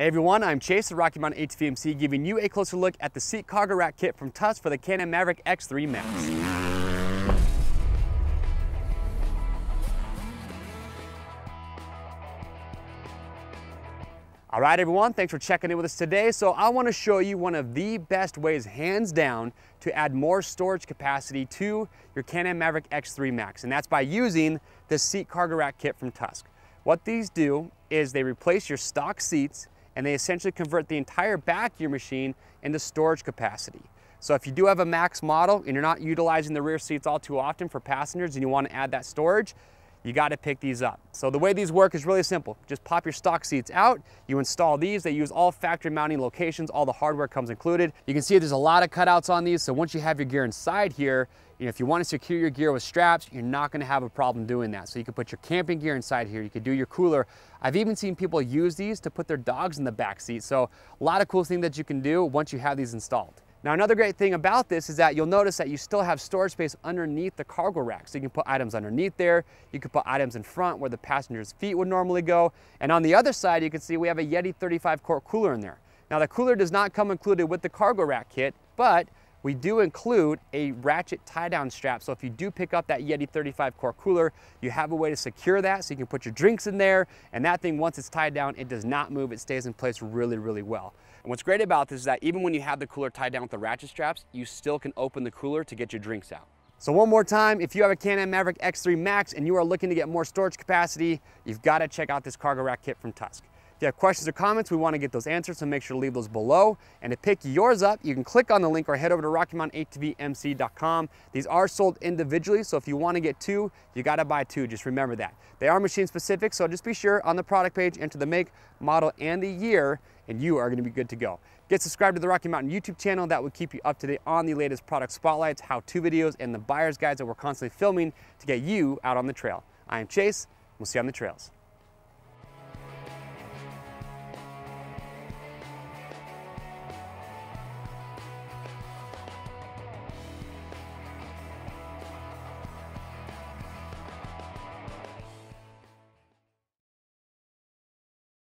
Hey everyone, I'm Chase, the Rocky Mountain ATVMC, giving you a closer look at the seat cargo rack kit from Tusk for the Can-Am Maverick X3 Max. All right, everyone, thanks for checking in with us today. So I wanna show you one of the best ways, hands down, to add more storage capacity to your Can-Am Maverick X3 Max, and that's by using the seat cargo rack kit from Tusk. What these do is they replace your stock seats and they essentially convert the entire back of your machine into storage capacity. So if you do have a max model and you're not utilizing the rear seats all too often for passengers and you want to add that storage, you got to pick these up. So the way these work is really simple. Just pop your stock seats out, you install these, they use all factory mounting locations, all the hardware comes included. You can see there's a lot of cutouts on these, so once you have your gear inside here, you know, if you want to secure your gear with straps, you're not going to have a problem doing that. So you can put your camping gear inside here, you can do your cooler. I've even seen people use these to put their dogs in the back seat. So a lot of cool things that you can do once you have these installed. Now another great thing about this is that you'll notice that you still have storage space underneath the cargo rack. So you can put items underneath there, you can put items in front where the passenger's feet would normally go. And on the other side, you can see we have a Yeti 35 quart cooler in there. Now the cooler does not come included with the cargo rack kit, but we do include a ratchet tie down strap. So if you do pick up that Yeti 35 quart cooler, you have a way to secure that so you can put your drinks in there. And that thing, once it's tied down, it does not move. It stays in place really, really well. And what's great about this is that even when you have the cooler tied down with the ratchet straps, you still can open the cooler to get your drinks out. So one more time, if you have a Can-Am Maverick X3 Max and you are looking to get more storage capacity, you've got to check out this cargo rack kit from Tusk. If you have questions or comments, we want to get those answered, so make sure to leave those below. And to pick yours up, you can click on the link or head over to RockyMountainATVMC.com. These are sold individually, so if you want to get two, you got to buy two. Just remember that. They are machine specific, so just be sure on the product page, enter the make, model, and the year, and you are going to be good to go. Get subscribed to the Rocky Mountain YouTube channel. That will keep you up to date on the latest product spotlights, how-to videos, and the buyer's guides that we're constantly filming to get you out on the trail. I am Chase. We'll see you on the trails.